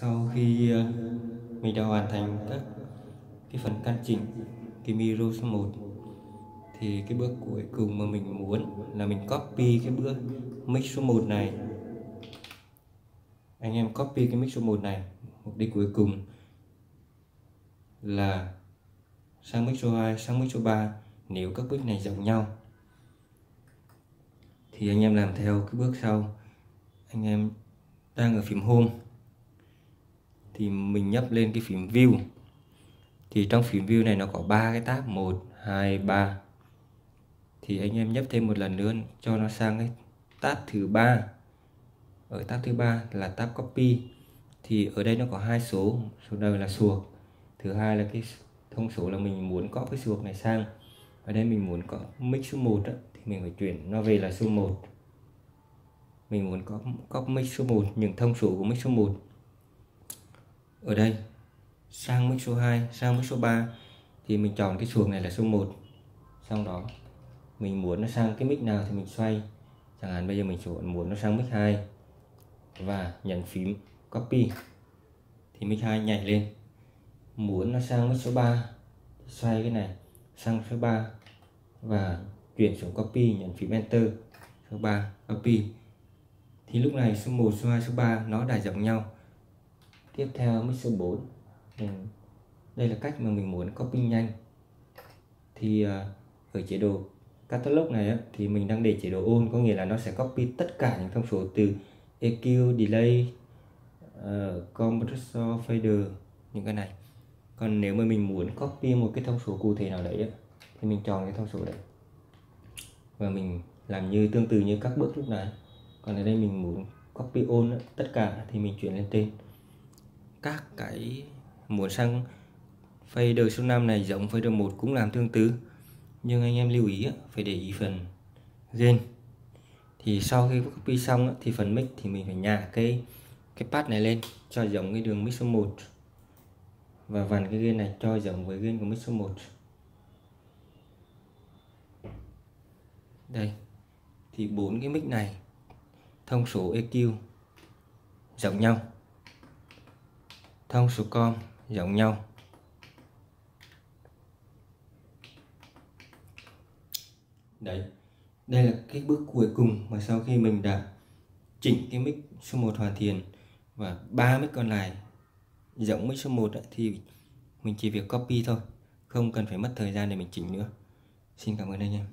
sau khi ờ, mình đã hoàn thành các cái phần căn chỉnh, cái micro số 1 thì cái bước cuối cùng mà mình muốn là mình copy cái bước mix số 1 này. Anh em copy cái mix số 1 này, mục đích cuối cùng là sang mix số 2 sang mix số 3 nếu các bước này giống nhau, thì anh em làm theo cái bước sau. Anh em đang ở phím home thì mình nhấp lên cái phím view. Thì trong phím view này nó có ba cái tab 1 2 3 thì anh em nhấp thêm một lần nữa cho nó sang cái tab thứ ba. Ở tab thứ ba là tab copy. Thì ở đây nó có hai số số đầu là suộc. Thứ hai là cái thông số là mình muốn có cái suộc này sang. Ở đây mình muốn có mix số 1 đó, thì mình phải chuyển nó về là số 1 mình muốn có có mix số 1 những thông số của mix số 1 ở đây, sang mix số 2 sang mix số 3 thì mình chọn cái xuồng này là số 1 xong đó, mình muốn nó sang cái mic nào thì mình xoay. Chẳng hạn bây giờ mình chọn muốn nó sang mic 2 và nhấn phím copy. Thì mic 2 nhảy lên. Muốn nó sang mic số 3 xoay cái này, sang số 3 và chuyển xuống copy, nhấn phím enter. Số 3 copy. Thì lúc này số 1 số 2 số 3 nó đã giống nhau tiếp theo mic số 4 đây là cách mà mình muốn copy nhanh. Thì à, ở chế độ catalog này thì mình đang để chế độ on có nghĩa là nó sẽ copy tất cả những thông số từ EQ, delay, uh, compressor, fader những cái này. Còn nếu mà mình muốn copy một cái thông số cụ thể nào đấy thì mình chọn cái thông số đấy. Và mình làm như tương tự như các bước lúc này còn ở đây mình muốn copy on tất cả thì mình chuyển lên trên các cái muốn sang fader số 5 này giống fader 1 cũng làm tương tự. Nhưng anh em lưu ý phải để ý phần gain. Thì sau khi copy xong thì phần mic thì mình phải nhả cái cái pad này lên cho giống cái đường mic số 1 và vặn cái gain này cho giống với gain của mic số 1 đây, thì bốn cái mic này thông số EQ giống nhau thông số com giống nhau. Đấy, đây là cái bước cuối cùng mà sau khi mình đã chỉnh cái mic số 1 hoàn thiện và ba mic còn lại giống mic số 1 thì mình chỉ việc copy thôi, không cần phải mất thời gian để mình chỉnh nữa. Xin cảm ơn anh em.